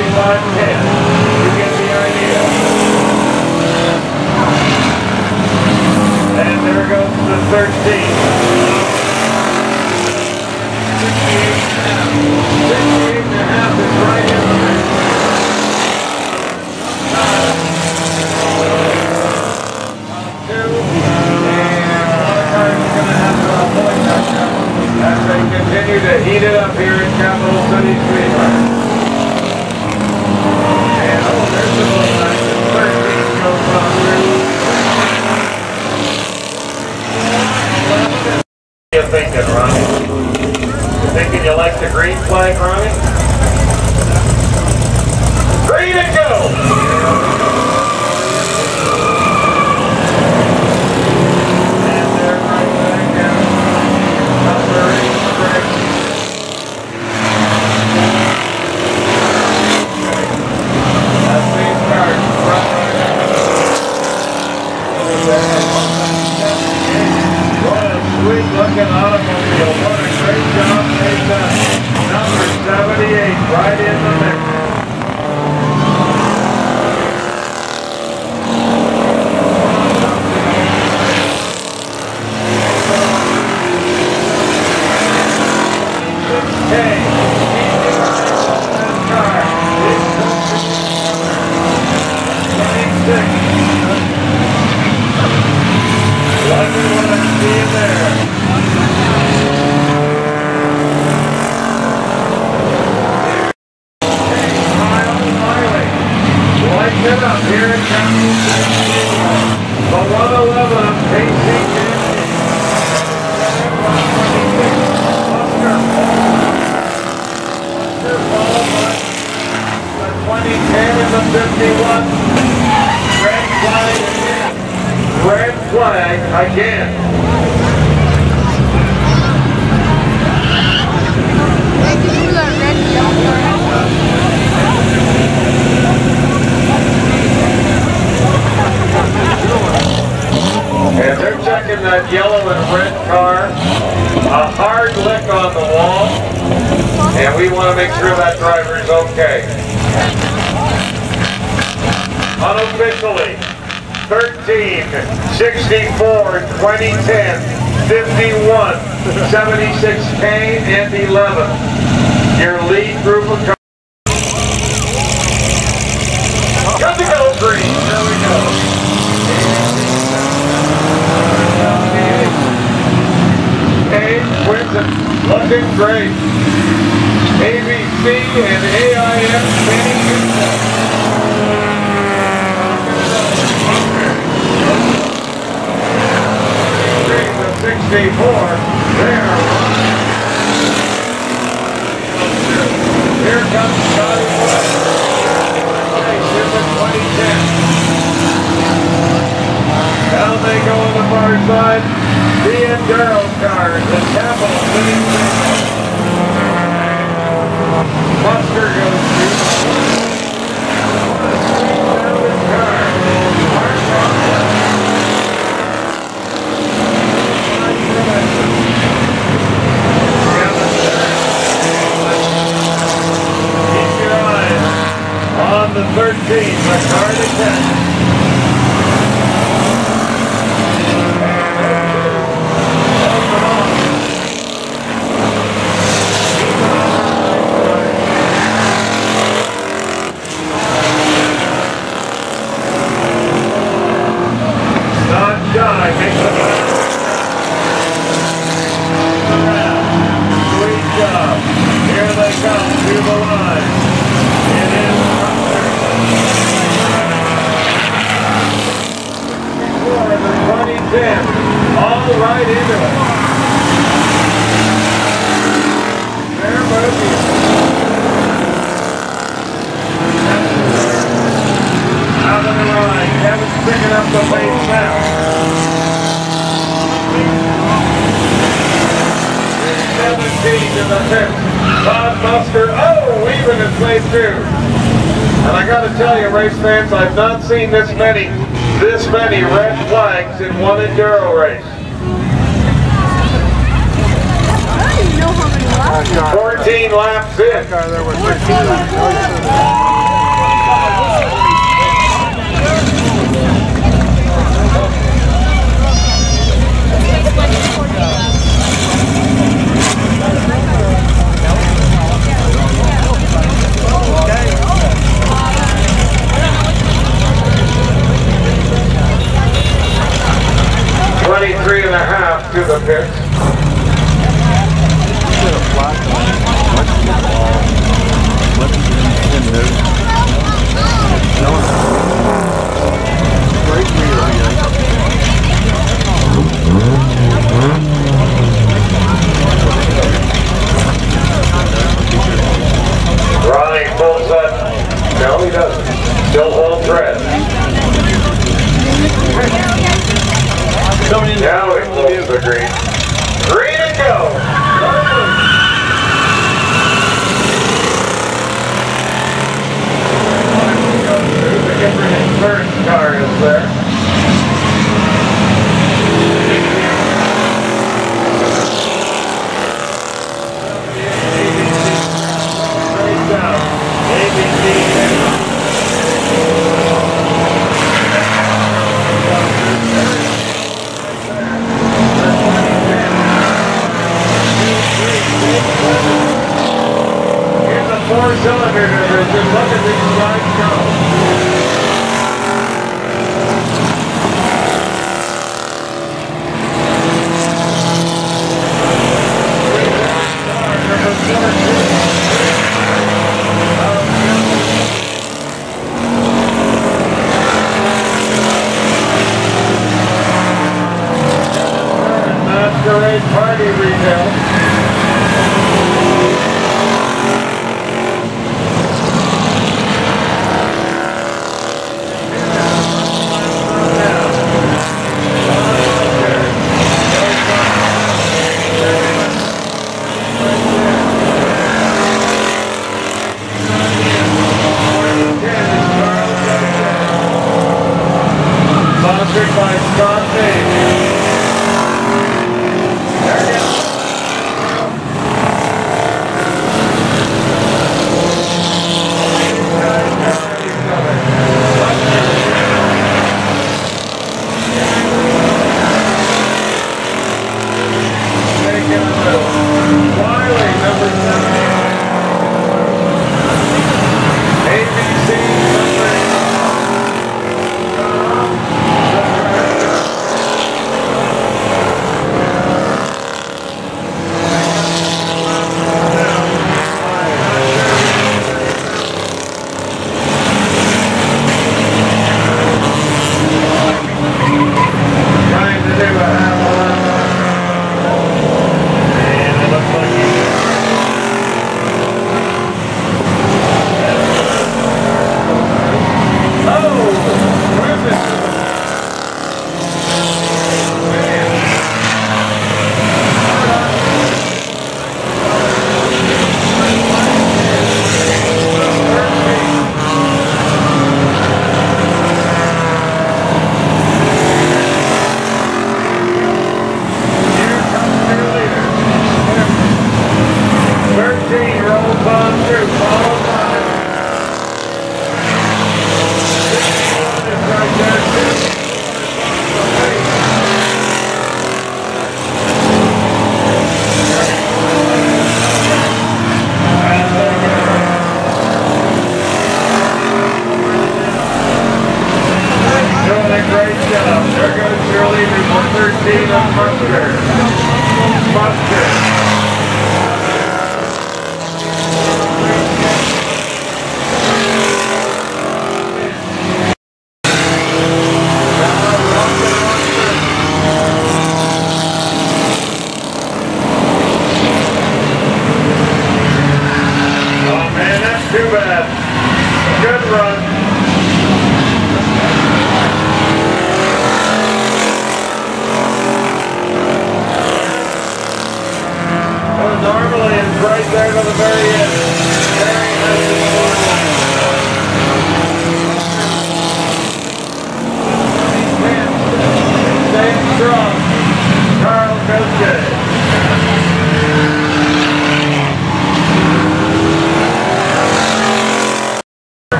41 red yellow. And they're checking that yellow and red car. A hard lick on the wall. And we want to make sure that driver is okay. Unofficially, 13, 64, 2010, 51, 76K, and 11. Your lead group of. Got to go green. There we go. Wins. Looking great. ABC and AIM winning 64. There. Here comes Scotty 2010. Down they go on the far side. The Enduro cars, the Capital City. Buster goes through. Salvage car. Keep your eyes on the 13, the car to catch. Not shy, makes it Sweet job. Here they come to the line. It is for the 2010. All right into. Fair movie. Out the line. Kevin's picking up the. 17 to the. Todd oh, weaving his way through. And I gotta tell you, race fans, I've not seen this many, this many red flags in one enduro race. I don't even know how many left. 14 laps in. Car there with 13 laps. Twenty-three and a half to the pits. Ronnie pulls that. No, he doesn't. Still hold thread. Now he pulls the green. Green and go. The different insurance car is there. Straight down. ABC. In the four-cylinder division, look at these guys go. Masquerade Party Retail.